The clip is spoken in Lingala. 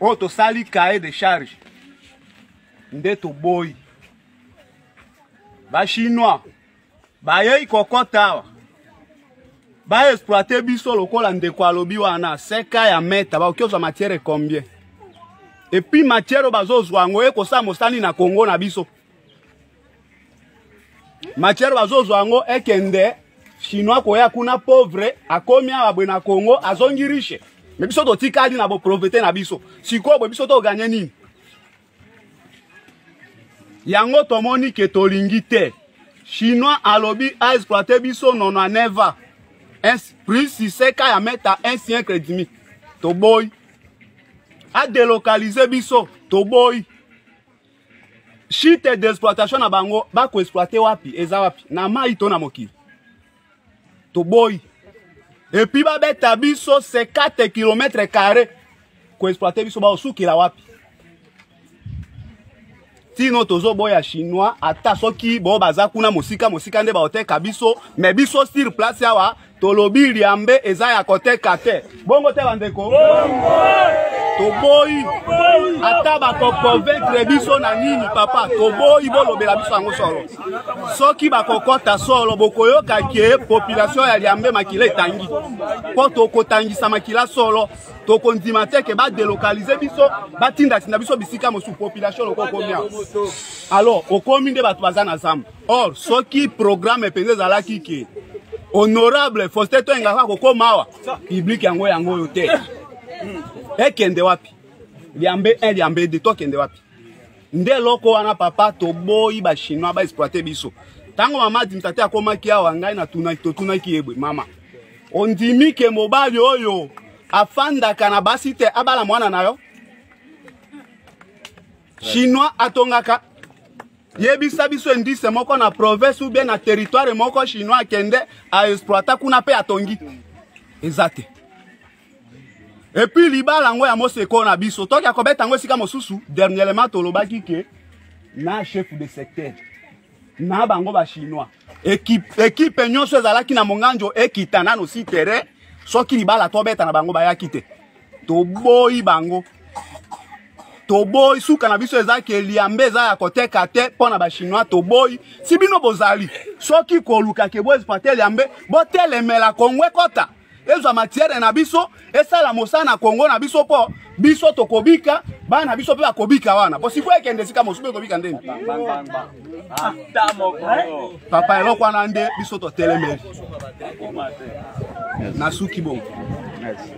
oyo tosali cahier de charge nde toboyi bachinois bayei kokota awa baexploite biso lokola ndeko alobi wana seka ya meta bakoki ozwa matière combien epuis matière oyo bazozwa yango ekosala mosani na congo na biso matière bazozwa yango ekende chinois koya kuna pauvre akomi awa boye na congo azongi riche me biso totikali na boprofete na biso sikoyo boye biso toganye nini yango tomoni ke tolingi te chinois alobi aexploite biso nono aneva plus siseka ya meta un siècle demi toboyi adelokalize biso toboyi chute d'exploitation na bango bakoexploite wapi eza wapi na mai to na mokili toboyi epuis babeta biso 50 kilometre carré koexploite biso baosukela wapi tino tozoboya chinois ata soki bo baza kuna mosika mosika nde baoteka biso me biso sur place awa tolobi liambe eza ya koteka te bongo te bandeko toboyi ata bakokonvaincre biso na nini papa toboyi bolobela biso yango solo soki bakokɔta solo bokoyoka ke population ya liambe makila etangi mpo tokotangisa makila solo tokondima te ke badelokalize biso batindatinda biso bisika mosusu population lokokomia alors okomi nde bato baza na zamba or soki programme mpenza ezalaki ke honorable faustin toyenga kaka kokoma awa publike yango yango oyo te ekende wapi liambe 1 liambe 2 tokende wapi nde eloko wana papa toboyi bachinois baexploite biso ntango mama dimtate akomaki awa ngai natunaki totunaki ye bwe mama ondimi ke mobali oyo afandaka na basi te abala mwana na yo chinois atongaka yebisa biso indice moko na province ou bien na territoire moko chinois akende aexploita kuna mpe atongi eza te epuis libala yango ya moseko na biso toki akobeta yango esika mosusu dernièrement tolobaki ke na chef de secteur na bango bachinois ekipe, ekipe nyonso ezalaki na monganjo ekita nano si tere soki libala tobeta na bango bayaki te toboyi bango toboyi suka na biso eza ke liambe eza ya koteka te mpo na bachinois toboyi si bino bozali soki koluka ke boezwa te liambe botelemela kongo ekota ezwa matiere na biso esala mosala na kongo na biso mpo biso tokobika bana na biso mpe bakobika wana mpo sikoyo ekende esika mosusu mpe ekobika ndeni papa eloko wana nde biso totelemeli nasuki bongo